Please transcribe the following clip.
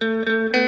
Música